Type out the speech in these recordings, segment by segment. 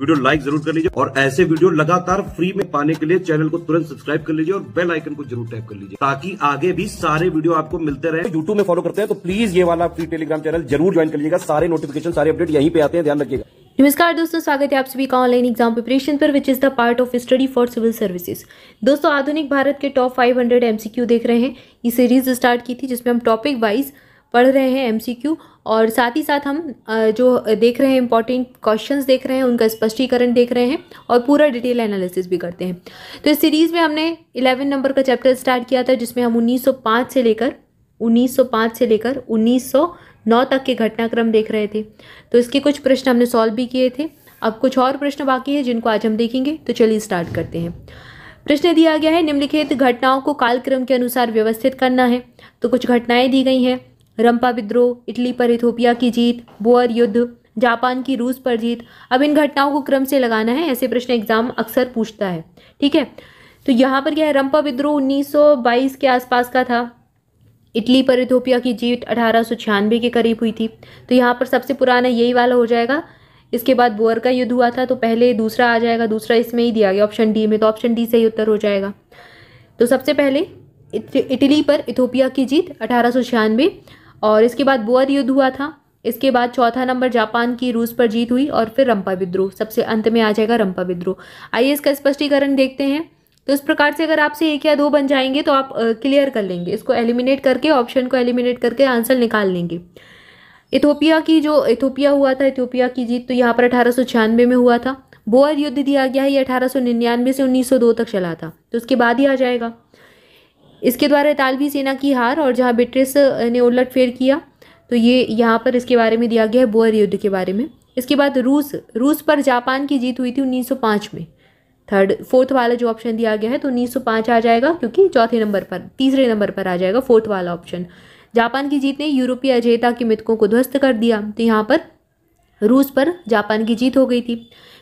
Video like ज़रूर कर लीजिए और ऐसे वीडियो लगातार फ्री में पाने के लिए चैनल को तुरंत सब्सक्राइब कर लीजिए और बेल आइकन को ज़रूर टैप कर लीजिए ताकि आगे भी सारे वीडियो आपको मिलते रहे। यूट्यूब में फॉलो करते हैं तो प्लीज़ ये वाला फ्री टेलीग्राम चैनल ज़रूर ज्वाइन कर लीजिएगा। सारे नोटिफिकेशन सारे अपडेट यहीं पे आते हैं ध्यान रखिएगा। नमस्कार दोस्तों स्वागत है आप सभी का ऑनलाइन एग्ज़ाम प्रिपरेशन पर which is the part of study for civil services दोस्तों आधुनिक भारत के टॉप 500 एमसीक्यू देख रहे हैं। ये सीरीज़ स्टार्ट की थी जिसमें हम टॉपिक वाइज पढ़ रहे हैं एमसीक्यू और साथ ही साथ हम जो देख रहे हैं इंपॉर्टेंट क्वेश्चंस देख रहे हैं, उनका स्पष्टीकरण देख रहे हैं और पूरा डिटेल एनालिसिस भी करते हैं। तो इस सीरीज़ में हमने 11 नंबर का चैप्टर स्टार्ट किया था, जिसमें हम 1905 से लेकर 1905 से लेकर 1909 तक के घटनाक्रम देख रहे थे। तो इसके कुछ प्रश्न हमने सॉल्व भी किए थे। अब कुछ और प्रश्न बाकी है, जिनको आज हम देखेंगे तो चलिए स्टार्ट करते हैं। प्रश्न दिया गया है, निम्नलिखित घटनाओं को कालक्रम के अनुसार व्यवस्थित करना है। तो कुछ घटनाएँ दी गई हैं। रंपा विद्रोह, इटली पर इथोपिया की जीत, बोअर युद्ध, जापान की रूस पर जीत। अब इन घटनाओं को क्रम से लगाना है, ऐसे प्रश्न एग्ज़ाम अक्सर पूछता है। ठीक है? तो यहाँ पर क्या है? रंपा विद्रोह 1922 के आसपास का था। इटली पर इथोपिया की जीत अठारह सौ छियानवे के करीब हुई थी। तो यहाँ पर सबसे पुराना यही वाला हो जाएगा। इसके बाद बोअर का युद्ध हुआ था तो पहले दूसरा आ जाएगा, दूसरा इसमें ही दिया गया ऑप्शन डी में तो ऑप्शन डी सही उत्तर हो जाएगा। तो सबसे पहले इटली पर इथोपिया की जीत अठारह सौ छियानवे और इसके बाद बोअर युद्ध हुआ था। इसके बाद चौथा नंबर जापान की रूस पर जीत हुई और फिर रंपा विद्रोह। सबसे अंत में आ जाएगा रंपा विद्रोह। आइए इसका स्पष्टीकरण देखते हैं। तो इस प्रकार से अगर आपसे एक या दो बन जाएँगे तो आप क्लियर कर लेंगे। इसको एलिमिनेट करके ऑप्शन को एलिमिनेट करके आंसर निकाल लेंगे। इथोपिया की जो, इथोपिया हुआ था, इथोपिया की जीत तो यहाँ पर अठारह सौ छियानवे में हुआ था। बोअर युद्ध दिया गया है, ये अठारह सौ निन्यानवे से 1902 तक चला था। तो उसके बाद ही आ जाएगा। इसके द्वारा इतालवी सेना की हार और जहाँ ब्रिटिश ने उलट फेर किया तो ये यहाँ पर इसके बारे में दिया गया है, बोअर युद्ध के बारे में। इसके बाद रूस रूस पर जापान की जीत हुई थी 1905 में। थर्ड, फोर्थ वाला जो ऑप्शन दिया गया है तो 1905 आ जाएगा, क्योंकि चौथे नंबर पर, तीसरे नंबर पर आ जाएगा फोर्थ वाला ऑप्शन। जापान की जीत ने यूरोपीय अजेता के मिथकों को ध्वस्त कर दिया तो यहाँ पर रूस पर जापान की जीत हो गई थी।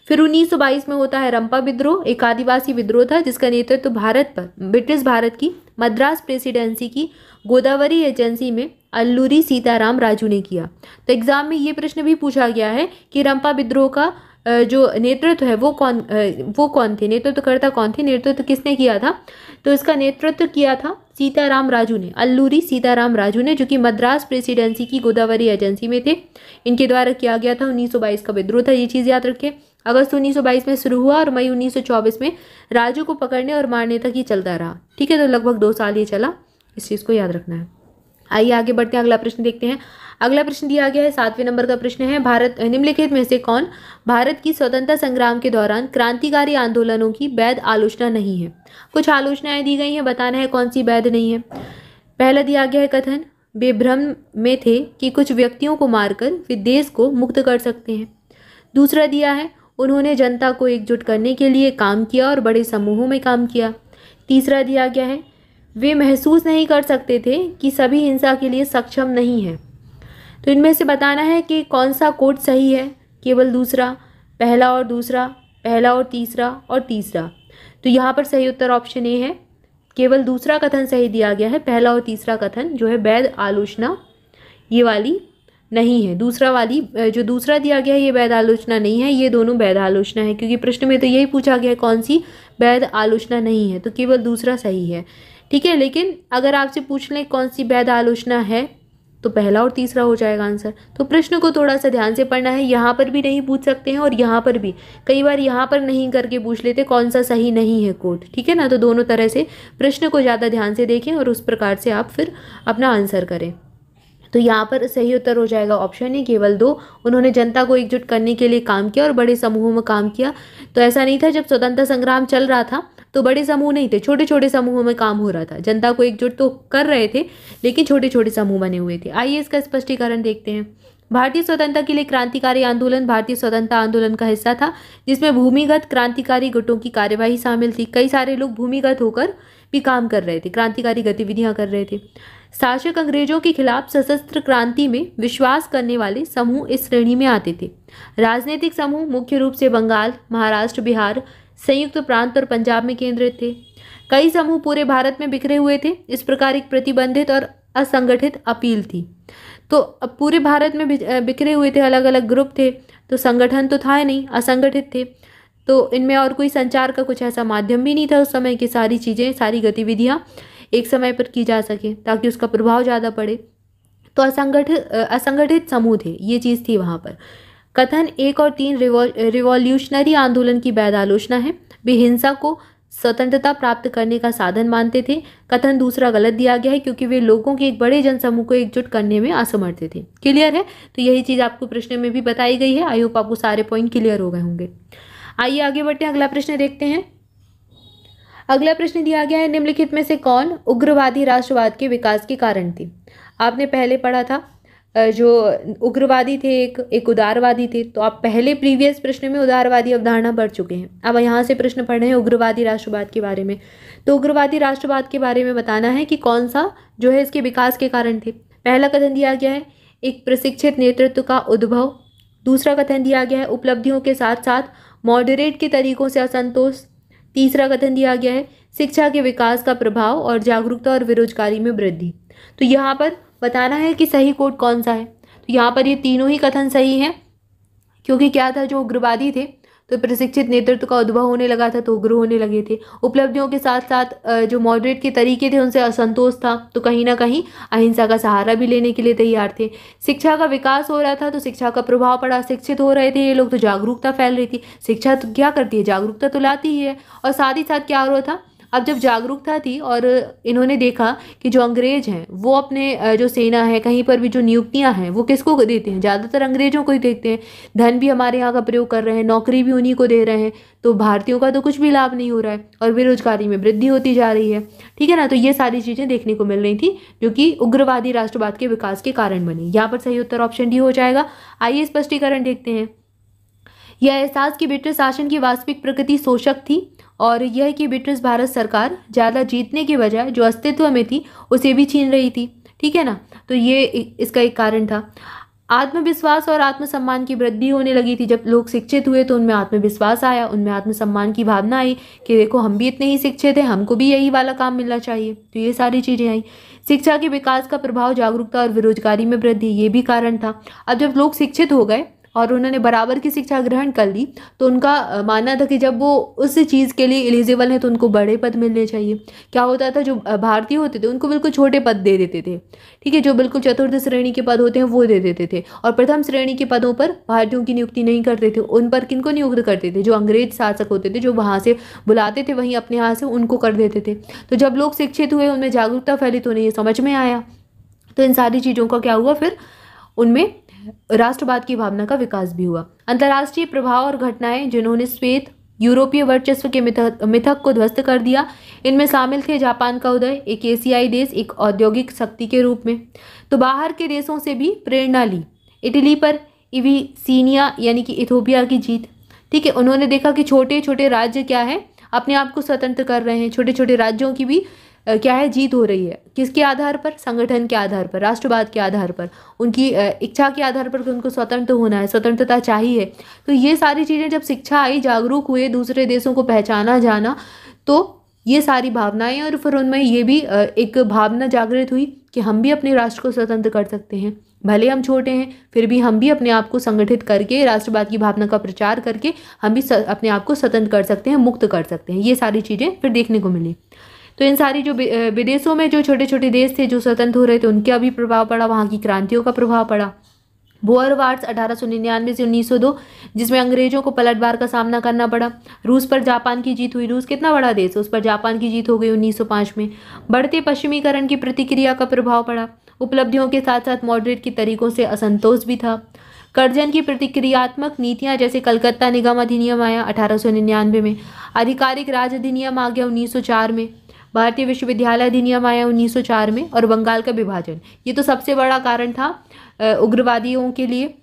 फिर 1922 में होता है रंपा विद्रोह, एक आदिवासी विद्रोह था जिसका नेतृत्व तो भारत पर, ब्रिटिश भारत की मद्रास प्रेसिडेंसी की गोदावरी एजेंसी में अल्लूरी सीताराम राजू ने किया। तो एग्ज़ाम में ये प्रश्न भी पूछा गया है कि रंपा विद्रोह का जो नेतृत्व है वो कौन वो कौन थे? नेतृत्वकर्ता कौन थे? नेतृत्व किसने किया था? तो इसका नेतृत्व किया था सीताराम राजू ने, अल्लूरी सीताराम राजू ने, जो कि मद्रास प्रेसिडेंसी की गोदावरी एजेंसी में थे। इनके द्वारा किया गया था 1922 का विद्रोह था, ये चीज़ याद रखें। अगस्त 1922 में शुरू हुआ और मई 1924 में राजू को पकड़ने और मारने तक ये चलता रहा। ठीक है तो लगभग दो साल ये चला। इस चीज़ को याद रखना है। आइए आगे बढ़ते हैं, अगला प्रश्न देखते हैं। अगला प्रश्न दिया गया है, सातवें नंबर का प्रश्न है, भारत, निम्नलिखित में से कौन भारत की स्वतंत्रता संग्राम के दौरान क्रांतिकारी आंदोलनों की वैध आलोचना नहीं है? कुछ आलोचनाएँ दी गई हैं, बताना है कौन सी वैध नहीं है। पहला दिया गया है कथन वे भ्रम में थे कि कुछ व्यक्तियों को मारकर वे देश को मुक्त कर सकते हैं। दूसरा दिया है उन्होंने जनता को एकजुट करने के लिए काम किया और बड़े समूहों में काम किया। तीसरा दिया गया है, वे महसूस नहीं कर सकते थे कि सभी हिंसा के लिए सक्षम नहीं हैं। तो इनमें से बताना है कि कौन सा कोड सही है, केवल दूसरा, पहला और दूसरा, पहला और तीसरा और तीसरा। तो यहाँ पर सही उत्तर ऑप्शन ए है, केवल दूसरा कथन सही दिया गया है, पहला और तीसरा कथन जो है वैध आलोचना, ये वाली नहीं है। दूसरा वाली जो दूसरा दिया गया है, ये वैध आलोचना नहीं है, ये दोनों वैध आलोचना है, क्योंकि प्रश्न में तो यही पूछा गया है कौन सी वैध आलोचना नहीं है तो केवल दूसरा सही है। ठीक है, लेकिन अगर आपसे पूछ लें कौन सी वैध आलोचना है तो पहला और तीसरा हो जाएगा आंसर। तो प्रश्न को थोड़ा सा ध्यान से पढ़ना है, यहाँ पर भी नहीं पूछ सकते हैं और यहाँ पर भी। कई बार यहाँ पर नहीं करके पूछ लेते, कौन सा सही नहीं है कोड। ठीक है ना तो दोनों तरह से प्रश्न को ज़्यादा ध्यान से देखें और उस प्रकार से आप फिर अपना आंसर करें। तो यहाँ पर सही उत्तर हो जाएगा ऑप्शन है केवल दो। उन्होंने जनता को एकजुट करने के लिए काम किया और बड़े समूहों में काम किया। तो ऐसा नहीं था, जब स्वतंत्रता संग्राम चल रहा था तो बड़े समूह नहीं थे छोटे छोटे समूहों में काम हो रहा था। जनता को एकजुट तो कर रहे थे, लेकिन छोटे छोटे समूह बने हुए थे। आइए इसका स्पष्टीकरण देखते हैं। भारतीय स्वतंत्रता के लिए क्रांतिकारी आंदोलन भारतीय स्वतंत्रता आंदोलन का हिस्सा था, जिसमें भूमिगत क्रांतिकारी गुटों की कार्यवाही शामिल थी। कई सारे लोग भूमिगत होकर भी काम कर रहे थे, क्रांतिकारी गतिविधियाँ कर रहे थे। शासक अंग्रेज़ों के खिलाफ सशस्त्र क्रांति में विश्वास करने वाले समूह इस श्रेणी में आते थे। राजनीतिक समूह मुख्य रूप से बंगाल, महाराष्ट्र, बिहार, संयुक्त प्रांत और पंजाब में केंद्रित थे। कई समूह पूरे भारत में बिखरे हुए थे। इस प्रकार एक प्रतिबंधित और असंगठित अपील थी। तो अब पूरे भारत में बिखरे हुए थे अलग अलग ग्रुप थे तो संगठन तो था नहीं, असंगठित थे। तो इनमें और कोई संचार का कुछ ऐसा माध्यम भी नहीं था उस समय की सारी चीज़ें, सारी गतिविधियाँ। एक समय पर की जा सके, ताकि उसका प्रभाव ज़्यादा पड़े। तो असंगठित असंगठित समूह थे, ये चीज़ थी वहाँ पर। कथन एक और तीन रिवॉल्यूशनरी आंदोलन की वैध आलोचना है। वे हिंसा को स्वतंत्रता प्राप्त करने का साधन मानते थे। कथन दूसरा गलत दिया गया है, क्योंकि वे लोगों के एक बड़े जनसमूह को एकजुट करने में असमर्थ थे। क्लियर है? तो यही चीज़ आपको प्रश्न में भी बताई गई है। आई होप आपको सारे पॉइंट क्लियर हो गए होंगे। आइए आगे बढ़ते हैं, अगला प्रश्न देखते हैं। अगला प्रश्न दिया गया है, निम्नलिखित में से कौन उग्रवादी राष्ट्रवाद के विकास के कारण थे? आपने पहले पढ़ा था जो उग्रवादी थे एक एक उदारवादी थे तो आप पहले प्रीवियस प्रश्न में उदारवादी अवधारणा पढ़ चुके हैं। अब यहाँ से प्रश्न पढ़ रहे हैं उग्रवादी राष्ट्रवाद के बारे में। तो उग्रवादी राष्ट्रवाद के बारे में बताना है कि कौन सा जो है इसके विकास के कारण थे। पहला कथन दिया गया है, एक प्रशिक्षित नेतृत्व का उद्भव। दूसरा कथन दिया गया है, उपलब्धियों के साथ साथ मॉडरेट के तरीकों से असंतोष। तीसरा कथन दिया गया है, शिक्षा के विकास का प्रभाव और जागरूकता और बेरोजगारी में वृद्धि। तो यहाँ पर बताना है कि सही कोड कौन सा है? तो यहाँ पर ये तीनों ही कथन सही हैं, क्योंकि क्या था जो उग्रवादी थे तो प्रशिक्षित नेतृत्व का उद्भव होने लगा था तो उग्र होने लगे थे। उपलब्धियों के साथ साथ जो मॉडरेट के तरीके थे, उनसे असंतोष था। तो कहीं ना कहीं अहिंसा का सहारा भी लेने के लिए तैयार थे। शिक्षा का विकास हो रहा था तो शिक्षा का प्रभाव पड़ा। शिक्षित हो रहे थे ये लोग तो जागरूकता फैल रही थी। शिक्षा तो क्या करती है? जागरूकता तो लाती ही है। और साथ ही साथ क्या हो रहा था? अब जब जागरूकता थी और इन्होंने देखा कि जो अंग्रेज़ हैं, वो अपने जो सेना है, कहीं पर भी जो नियुक्तियाँ हैं, वो किसको देते हैं? ज़्यादातर अंग्रेज़ों को ही देखते हैं। धन भी हमारे यहाँ का प्रयोग कर रहे हैं, नौकरी भी उन्हीं को दे रहे हैं। तो भारतीयों का तो कुछ भी लाभ नहीं हो रहा है और बेरोजगारी में वृद्धि होती जा रही है। ठीक है ना? तो ये सारी चीज़ें देखने को मिल रही थी, जो कि उग्रवादी राष्ट्रवाद के विकास के कारण बनी। यहाँ पर सही उत्तर ऑप्शन डी हो जाएगा। आइए स्पष्टीकरण देखते हैं। यह एहसास कि ब्रिटिश शासन की वास्तविक प्रकृति शोषक थी और यह कि ब्रिटिश भारत सरकार ज़्यादा जीतने के बजाय जो अस्तित्व में थी, उसे भी छीन रही थी। ठीक है ना? तो ये इसका एक कारण था। आत्मविश्वास और आत्मसम्मान की वृद्धि होने लगी थी। जब लोग शिक्षित हुए तो उनमें आत्मविश्वास आया, उनमें आत्मसम्मान की भावना आई कि देखो, हम भी इतने ही शिक्षित हैं, हमको भी यही वाला काम मिलना चाहिए। तो ये सारी चीज़ें आई। शिक्षा के विकास का प्रभाव जागरूकता और बेरोजगारी में वृद्धि, ये भी कारण था। अब जब लोग शिक्षित हो गए और उन्होंने बराबर की शिक्षा ग्रहण कर ली तो उनका मानना था कि जब वो उस चीज़ के लिए एलिजिबल है तो उनको बड़े पद मिलने चाहिए। क्या होता था, जो भारतीय होते थे, उनको बिल्कुल छोटे पद दे देते थे। ठीक है, जो बिल्कुल चतुर्थ श्रेणी के पद होते हैं, वो दे देते थे। और प्रथम श्रेणी के पदों पर भारतीयों की नियुक्ति नहीं करते थे। उन पर किनको नियुक्त करते थे? जो अंग्रेज़ शासक होते थे, जो वहाँ से बुलाते थे, वहीं अपने यहाँ से उनको कर देते थे। तो जब लोग शिक्षित हुए, उनमें जागरूकता फैली तो उन्हें ये समझ में आया। तो इन सारी चीज़ों का क्या हुआ फिर? उनमें राष्ट्रवाद की भावना का विकास भी हुआ। अंतर्राष्ट्रीय प्रभाव और घटनाएँ जिन्होंने श्वेत, यूरोपीय वर्चस्व के मिथक मिथक को ध्वस्त कर दिया, इनमें शामिल थे जापान का उदय, एक एशियाई देश, एक औद्योगिक शक्ति के रूप में। तो बाहर के देशों से भी प्रेरणा ली। इटली पर इवीसीनिया, यानी कि इथोपिया की जीत। ठीक है, उन्होंने देखा कि छोटे छोटे राज्य क्या है? अपने आप को स्वतंत्र कर रहे हैं। छोटे छोटे राज्यों की भी क्या है? जीत हो रही है। किसके आधार पर? संगठन के आधार पर, राष्ट्रवाद के आधार पर। उनकी इच्छा के आधार पर उनको स्वतंत्र होना है, स्वतंत्रता चाहिए। तो ये सारी चीज़ें जब शिक्षा आई, जागरूक हुए, दूसरे देशों को पहचाना, जाना तो ये सारी भावनाएँ और फिर उनमें ये भी एक भावना जागृत हुई कि हम भी अपने राष्ट्र को स्वतंत्र कर सकते हैं। भले हम छोटे हैं, फिर भी हम भी अपने आप को संगठित करके, राष्ट्रवाद की भावना का प्रचार करके, हम भी अपने आप को स्वतंत्र कर सकते हैं, मुक्त कर सकते हैं। ये सारी चीज़ें फिर देखने को मिली। तो इन सारी जो विदेशों में जो छोटे छोटे देश थे, जो स्वतंत्र हो रहे थे, उनका भी प्रभाव पड़ा, वहाँ की क्रांतियों का प्रभाव पड़ा। बोअर वार्ड्स अठारह सौ निन्यानवे से उन्नीस सौ दो, जिसमें अंग्रेज़ों को पलटवार का सामना करना पड़ा। रूस पर जापान की जीत हुई। रूस कितना बड़ा देश उस पर जापान की जीत हो गई उन्नीस सौ पाँच में। बढ़ते पश्चिमीकरण की प्रतिक्रिया का प्रभाव पड़ा। उपलब्धियों के साथ साथ मॉडरेट के तरीकों से असंतोष भी था। कर्जन की प्रतिक्रियात्मक नीतियाँ, जैसे कलकत्ता निगम अधिनियम आया अठारह सौ निन्यानवे में। आधिकारिक राज अधिनियम आ गया 1904 में। भारतीय विश्वविद्यालय अधिनियम आया 1904 में और बंगाल का विभाजन। ये तो सबसे बड़ा कारण था उग्रवादियों के लिए।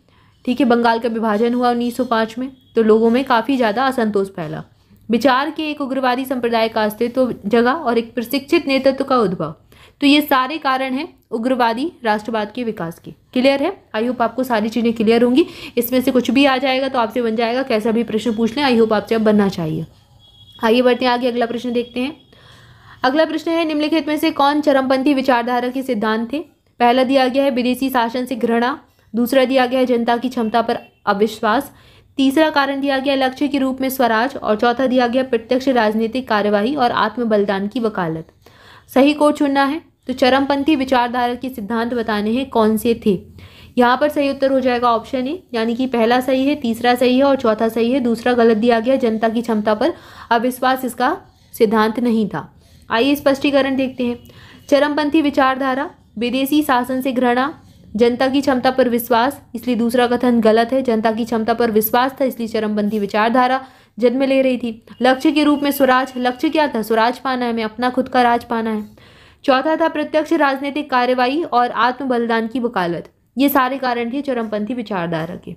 ठीक है, बंगाल का विभाजन हुआ 1905 में तो लोगों में काफ़ी ज़्यादा असंतोष फैला। विचार के एक उग्रवादी संप्रदाय का अस्तित्व जगह और एक प्रशिक्षित नेतृत्व का उद्भव। तो ये सारे कारण हैं उग्रवादी राष्ट्रवाद के विकास के। क्लियर है? आई होप आपको सारी चीज़ें क्लियर होंगी। इसमें से कुछ भी आ जाएगा तो आपसे बन जाएगा। कैसा भी प्रश्न पूछ लें आई होप आपसे अब बनना चाहिए। आइए बढ़ते हैं, आगे अगला प्रश्न देखते हैं। अगला प्रश्न है, निम्नलिखित में से कौन चरमपंथी विचारधारा के सिद्धांत थे? पहला दिया गया है, विदेशी शासन से घृणा। दूसरा दिया गया है, जनता की क्षमता पर अविश्वास। तीसरा कारण दिया गया लक्ष्य के रूप में स्वराज। और चौथा दिया गया प्रत्यक्ष राजनीतिक कार्यवाही और आत्म बलिदान की वकालत। सही कोड चुनना है। तो चरमपंथी विचारधारा के सिद्धांत बताने हैं, कौन से थे? यहाँ पर सही उत्तर हो जाएगा ऑप्शन ए, यानी कि पहला सही है, तीसरा सही है और चौथा सही है। दूसरा गलत दिया गया जनता की क्षमता पर अविश्वास इसका सिद्धांत नहीं था। आइए स्पष्टीकरण देखते हैं। चरमपंथी विचारधारा, विदेशी शासन से घृणा, जनता की क्षमता पर विश्वास, इसलिए दूसरा कथन गलत है। जनता की क्षमता पर विश्वास था, इसलिए चरमपंथी विचारधारा जन्म ले रही थी। लक्ष्य के रूप में स्वराज, लक्ष्य क्या था? स्वराज पाना है, हमें अपना खुद का राज पाना है। चौथा था प्रत्यक्ष राजनीतिक कार्यवाही और आत्म बलिदान की वकालत। ये सारे कारण थे चरमपंथी विचारधारा के।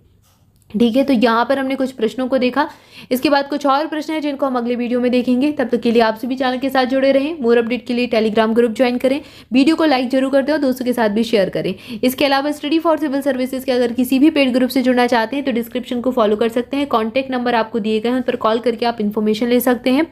ठीक है तो यहाँ पर हमने कुछ प्रश्नों को देखा। इसके बाद कुछ और प्रश्न हैं, जिनको हम अगले वीडियो में देखेंगे। तब तक के लिए आप सभी चैनल के साथ जुड़े रहें। मोर अपडेट के लिए टेलीग्राम ग्रुप ज्वाइन करें। वीडियो को लाइक ज़रूर कर दें और दोस्तों के साथ भी शेयर करें। इसके अलावा स्टडी फॉर सिविल सर्विसेज़ के अगर किसी भी पेड ग्रुप से जुड़ना चाहते हैं तो डिस्क्रिप्शन को फॉलो कर सकते हैं। कॉन्टैक्ट नंबर आपको दिए गए हैं, उन पर कॉल करके आप इन्फॉर्मेशन ले सकते हैं।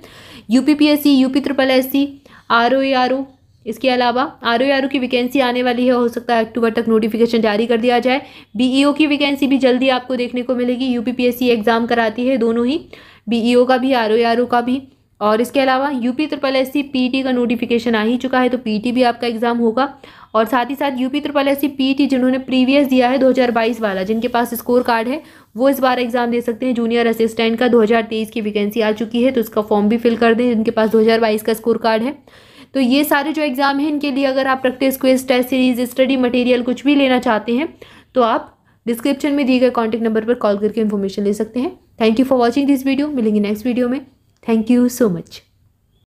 U P triple S C, R O A R O इसके अलावा आर ओ की वैकेंसी आने वाली है, हो सकता है अक्टूबर तक नोटिफिकेशन जारी कर दिया जाए। बीईओ की वैकेंसी भी जल्दी आपको देखने को मिलेगी यूपीपीएससी एग्ज़ाम कराती है दोनों ही, बीईओ का भी आर ओ का भी। और इसके अलावा UP triple S C PT का नोटिफिकेशन आ ही चुका है तो पीटी भी आपका एग्ज़ाम होगा। और साथ ही साथ UP triple S C PT जिन्होंने प्रीवियस दिया है 2022 वाला, जिनके पास स्कोर कार्ड है, वो इस बार एग्ज़ाम दे सकते हैं। जूनियर असिस्टेंट का 2023 की वैकेंसी आ चुकी है तो उसका फॉर्म भी फिल कर दें, जिनके पास 2022 का स्कोर कार्ड है। तो ये सारे जो एग्ज़ाम हैं, इनके लिए अगर आप practice quiz test series study material कुछ भी लेना चाहते हैं तो आप डिस्क्रिप्शन में दिए गए कॉन्टैक्ट नंबर पर कॉल करके इन्फॉर्मेशन ले सकते हैं। Thank you for watching this video मिलेंगे नेक्स्ट वीडियो में. Thank you so much